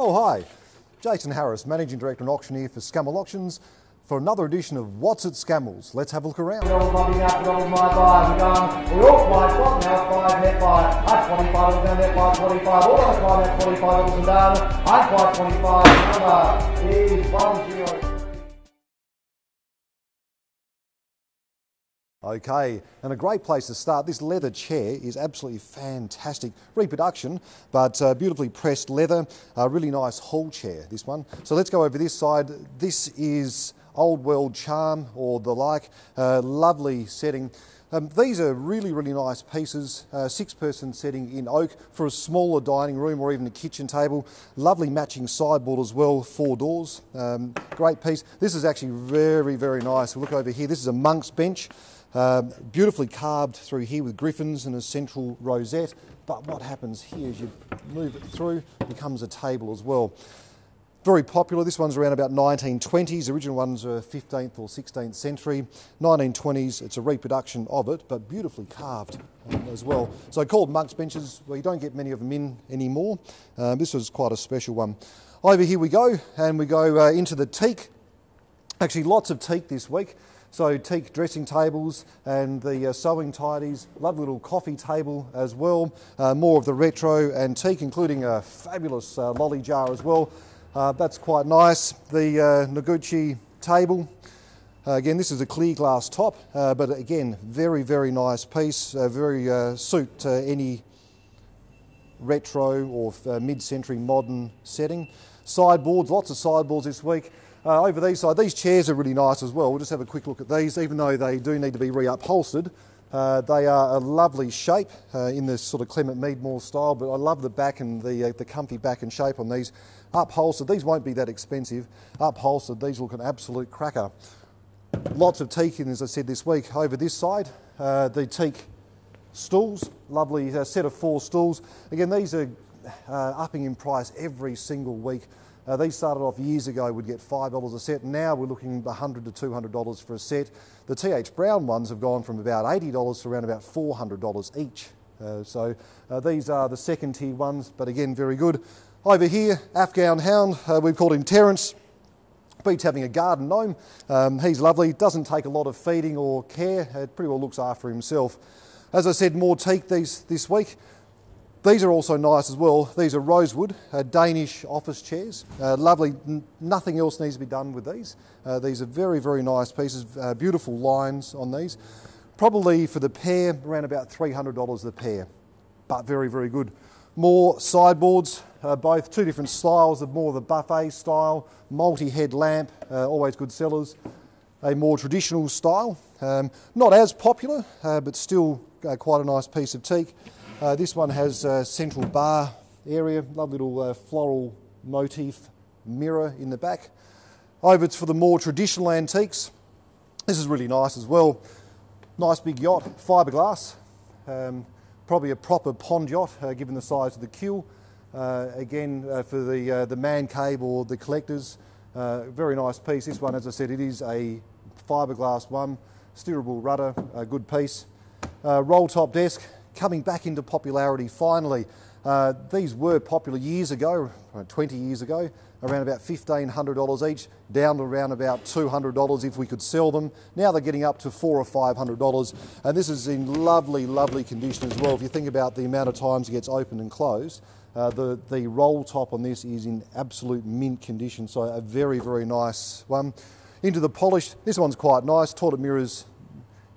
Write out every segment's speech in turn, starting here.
Oh, hi. Jason Harris, Managing Director and Auctioneer for Scammell Auctions, for another edition of What's at Scammells. Let's have a look around. Dollars bumping out, dollars my buy. We're going. We're all five. Got now five net buy. I'm 25 dollars down net buy 25. All on the climb at 25 dollars and down. I'm quite 25. Number is 103. Okay, and a great place to start. This leather chair is absolutely fantastic. Reproduction, but uh, beautifully pressed leather. A really nice hall chair, this one. So let's go over this side. This is Old World Charm or the like. Uh, lovely setting. Um, these are really, really nice pieces. Uh, six person setting in oak for a smaller dining room or even a kitchen table. Lovely matching sideboard as well, four doors. Um, great piece. This is actually very, very nice. We Look over here. This is a monk's bench. Um, beautifully carved through here with griffins and a central rosette. But what happens here is you move it through, becomes a table as well. Very popular. This one's around about 1920s. The original ones are 15th or 16th century. 1920s. It's a reproduction of it, but beautifully carved as well. So called monks benches. Well, you don't get many of them in anymore. Um, this was quite a special one. Over here we go, and we go uh, into the teak. Actually, lots of teak this week. So teak dressing tables and the uh, sewing tidies, lovely little coffee table as well. Uh, more of the retro antique, including a fabulous uh, lolly jar as well. Uh, that's quite nice. The uh, Noguchi table. Uh, again, this is a clear glass top, but again, very, very nice piece. very suit any retro or mid-century modern setting. Sideboards, lots of sideboards this week. Uh, over these side, these chairs are really nice as well. We'll just have a quick look at these, even though they do need to be reupholstered. Uh, they are a lovely shape uh, in this sort of Clement Meadmore style, but I love the back and the, uh, the comfy back and shape on these. Upholstered, these won't be that expensive. Upholstered, these look an absolute cracker. Lots of teak in, as I said this week. Over this side, uh, the teak stools, lovely uh, set of four stools. Again, these are upping in price every single week. Uh, these started off years ago, would get $5 a set. Now we're looking 100 to $200 for a set. The TH Brown ones have gone from about $80 to around about $400 each. Uh, so uh, these are the second tier ones, but again, very good. Over here, Afghan Hound, uh, we've called him Terence. Beats having a garden gnome. Um, he's lovely, doesn't take a lot of feeding or care, it pretty well looks after himself. As I said, more teak these this week. These are also nice as well. These are rosewood, uh, Danish office chairs. Uh, lovely, N- nothing else needs to be done with these. Uh, these are very, very nice pieces, uh, beautiful lines on these. Probably for the pair, around about $300 the pair, but very, very good. More sideboards, uh, both two different styles of more of the buffet style, multi head lamp, uh, always good sellers. A more traditional style, um, not as popular, but still quite a nice piece of teak. Uh, this one has a central bar area, lovely little uh, floral motif mirror in the back. Over for the more traditional antiques. This is really nice as well. Nice big yacht, fiberglass. Um, probably a proper pond yacht uh, given the size of the keel. Uh, again, uh, for the, uh, the man cave or the collectors, very nice piece. This one, as I said, it is a fiberglass one, steerable rudder, a good piece. roll top desk, coming back into popularity finally. Uh, these were popular years ago, uh, 20 years ago, around about $1,500 each, down to around about $200 if we could sell them. Now they're getting up to four or $500, and this is in lovely, lovely condition as well. If you think about the amount of times it gets opened and closed, uh, the, the roll top on this is in absolute mint condition, so a very, very nice one. Into the polished, this one's quite nice. Tortoise mirrors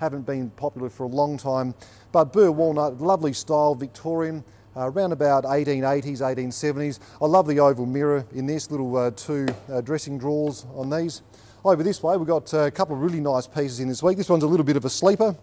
haven't been popular for a long time. But Burr Walnut, lovely style, Victorian, uh, around about 1880s, 1870s. I love the oval mirror in this, little uh, two uh, dressing drawers on these. Over this way, we've got uh, a couple of really nice pieces in this week. This one's a little bit of a sleeper.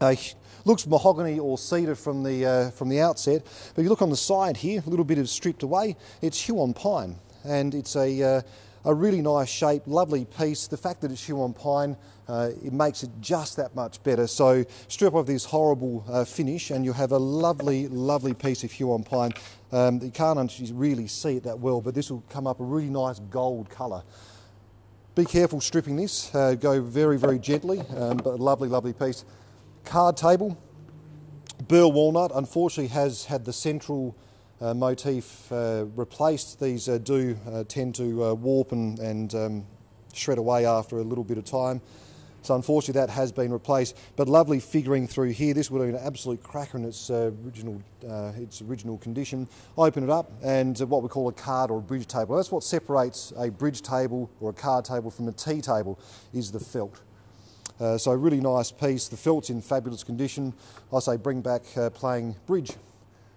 Uh, looks mahogany or cedar from the, uh, from the outset, but if you look on the side here, a little bit of stripped away, it's Huon pine. And it's a, a really nice shape, lovely piece. The fact that it's Huon pine, uh, it makes it just that much better. So strip off this horrible uh, finish and you have a lovely, lovely piece of Huon pine. Um, you can't really see it that well, but this will come up a really nice gold colour. Be careful stripping this, uh, go very, very gently, um, but a lovely, lovely piece. Card table, Burl Walnut unfortunately has had the central uh, motif uh, replaced. These uh, do uh, tend to warp and, and um, shred away after a little bit of time. So unfortunately that has been replaced, but lovely figuring through here. This would have been an absolute cracker in its uh, original, uh, its original condition. Open it up and what we call a card or a bridge table. That's what separates a bridge table or a card table from a tea table is the felt. Uh, so really nice piece. The felt's in fabulous condition. I say bring back playing bridge.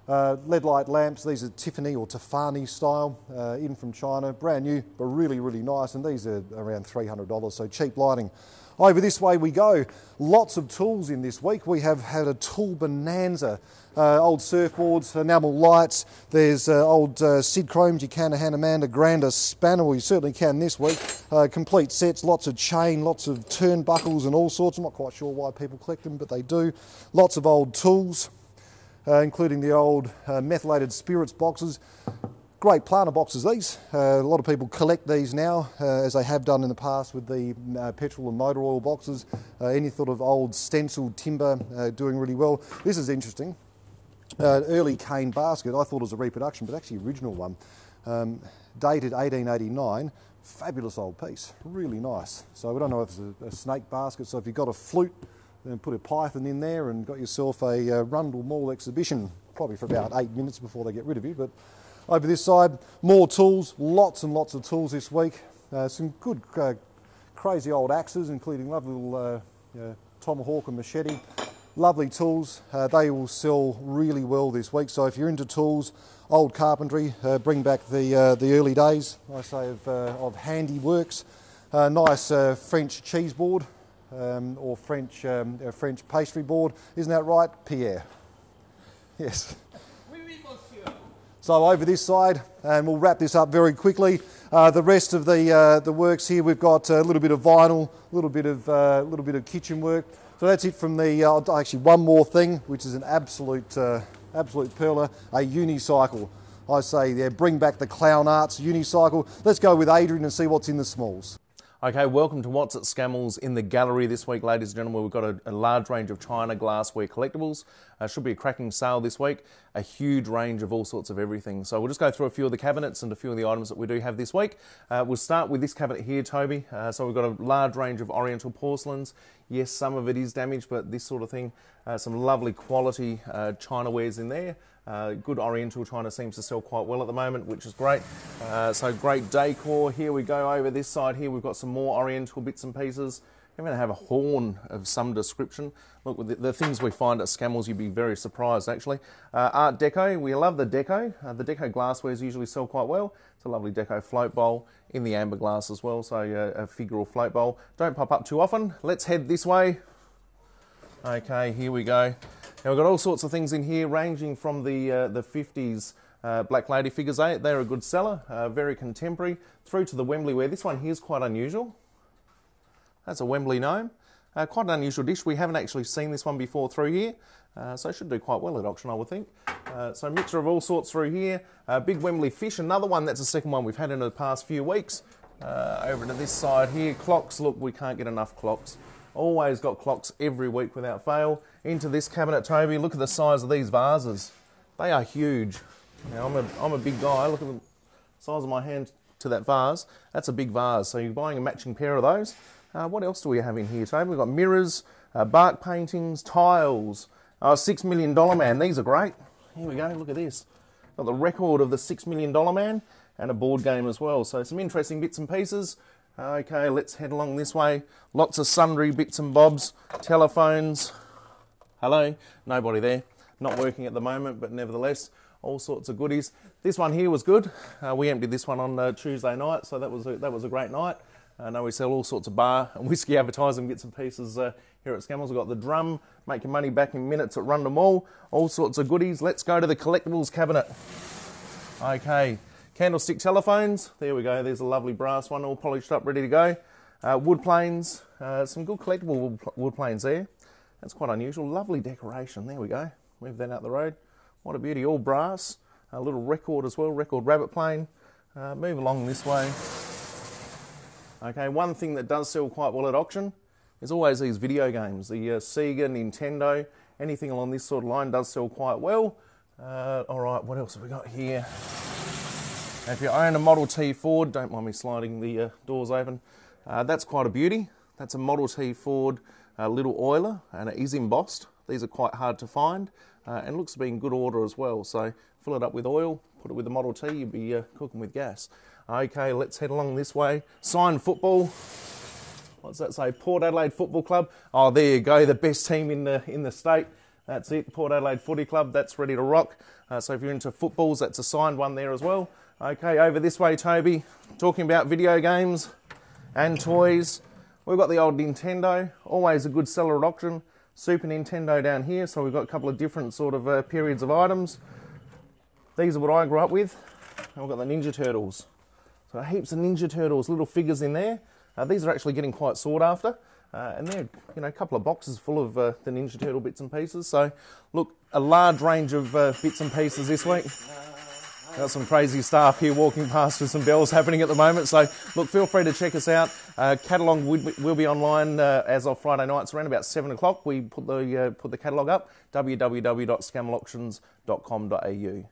Uh, LED light lamps, these are Tiffany or Tiffany style, uh, in from China, brand new, but really, really nice. And these are around $300, so cheap lighting. Over this way we go. Lots of tools in this week. We have had a tool bonanza. Uh, old surfboards, enamel lights. There's uh, old uh, Sidchromes. You can a Amanda Grander spanner. Well, you certainly can this week. Uh, complete sets, lots of chain, lots of turnbuckles and all sorts. I'm not quite sure why people collect them, but they do. Lots of old tools, uh, including the old uh, methylated spirits boxes. Great planter boxes these. Uh, a lot of people collect these now, uh, as they have done in the past with the uh, petrol and motor oil boxes. Any sort of old stenciled timber doing really well. This is interesting. Early cane basket, I thought it was a reproduction, but actually original one. Um, dated 1889, fabulous old piece, really nice. So we don't know if it's a, a snake basket, so if you've got a flute, then put a python in there and got yourself a Rundle Mall exhibition, probably for about eight minutes before they get rid of you. But over this side, more tools, lots and lots of tools this week. Uh, some good, uh, crazy old axes, including lovely little uh, tomahawk and machete. Lovely tools. Uh, they will sell really well this week. So if you're into tools, old carpentry, uh, bring back the uh, the early days, I say, of, of handiworks. nice French cheese board um, or French um, French pastry board. Isn't that right, Pierre? Yes. So over this side, and we'll wrap this up very quickly. Uh, the rest of the uh, the works here, we've got a little bit of vinyl, a little bit of uh, little bit of kitchen work. So that's it from the. Uh, actually, one more thing, which is an absolute uh, absolute perler, a unicycle. I say, yeah, bring back the clown arts unicycle. Let's go with Adrian and see what's in the smalls. Okay, welcome to What's at Scammells in the gallery this week, ladies and gentlemen. We've got a, a large range of China glassware collectibles. Uh, should be a cracking sale this week. A huge range of all sorts of everything. So we'll just go through a few of the cabinets and a few of the items that we do have this week. Uh, we'll start with this cabinet here, Toby. Uh, so we've got a large range of Oriental porcelains. Yes, some of it is damaged, but this sort of thing. Uh, some lovely quality uh, China wares in there. Uh, good Oriental China seems to sell quite well at the moment, which is great. Uh, so great decor. Here we go over this side here. We've got some more Oriental bits and pieces. I'm going to have a horn of some description. Look, the, the things we find at Scammell's, you'd be very surprised actually. Uh, Art Deco, we love the Deco. Uh, the Deco glasswares usually sell quite well. It's a lovely Deco float bowl in the amber glass as well, so uh, a figural float bowl. Don't pop up too often. Let's head this way. Okay, here we go. Now we've got all sorts of things in here, ranging from the uh, the 50s uh, Black Lady figures. They, they're a good seller, uh, very contemporary, through to the Wembley ware. This one here is quite unusual. That's a Wembley gnome. Uh, quite an unusual dish. We haven't actually seen this one before through here, uh, so it should do quite well at auction, I would think. Uh, so mixture of all sorts through here. big Wembley fish, another one that's the second one we've had in the past few weeks. over to this side here, clocks. Look, we can't get enough clocks. Always got clocks every week without fail. Into this cabinet, Toby. Look at the size of these vases. They are huge. Now, I'm a, I'm a big guy. Look at the size of my hand to that vase. That's a big vase. So you're buying a matching pair of those. Uh, what else do we have in here, Toby? We've got mirrors, uh, bark paintings, tiles. Oh, Six Million Dollar Man. These are great. Here we go. Look at this. Got the record of the Six Million Dollar Man and a board game as well. So some interesting bits and pieces. Okay, let's head along this way. Lots of sundry bits and bobs, telephones. Hello, nobody there. Not working at the moment, but nevertheless, all sorts of goodies. This one here was good. Uh, we emptied this one on uh, Tuesday night, so that was a, that was a great night. I know we sell all sorts of bar and whiskey advertising bits and pieces uh, here at Scammell's. We've got the drum, make your money back in minutes at Rundle Mall, all sorts of goodies. Let's go to the collectibles cabinet. Okay, Candlestick telephones, there we go, there's a lovely brass one all polished up, ready to go. Uh, wood planes, uh, some good collectible wood planes there. That's quite unusual, lovely decoration, there we go. Move that out the road. What a beauty, all brass. A little record as well, record rabbit plane. Uh, move along this way. Okay, one thing that does sell quite well at auction is always these video games. The uh, Sega, Nintendo, anything along this sort of line does sell quite well. Uh, all right, what else have we got here? Now, if you own a Model T Ford, don't mind me sliding the uh, doors open. Uh, that's quite a beauty. That's a Model T Ford uh, little oiler, and it is embossed. These are quite hard to find, uh, and looks to be in good order as well. So fill it up with oil, put it with the Model T, you'd be uh, cooking with gas. Okay, let's head along this way. Sign football. What's that say? Port Adelaide Football Club. Oh, there you go, the best team in the in the state. That's it, Port Adelaide Footy Club. That's ready to rock. Uh, so if you're into footballs, that's a signed one there as well. Okay, over this way, Toby. Talking about video games and toys. We've got the old Nintendo, always a good seller at auction. Super Nintendo down here, so we've got a couple of different sort of uh, periods of items. These are what I grew up with. And we've got the Ninja Turtles. So heaps of Ninja Turtles, little figures in there. Uh, these are actually getting quite sought after. Uh, and they're you know a couple of boxes full of uh, the Ninja Turtle bits and pieces. So look, a large range of uh, bits and pieces this week. Got some crazy staff here walking past with some bells happening at the moment. So look, feel free to check us out. Uh, catalogue will be online uh, as of Friday nights around about seven o'clock. We put the put the catalogue up www.scammellauctions.com.au.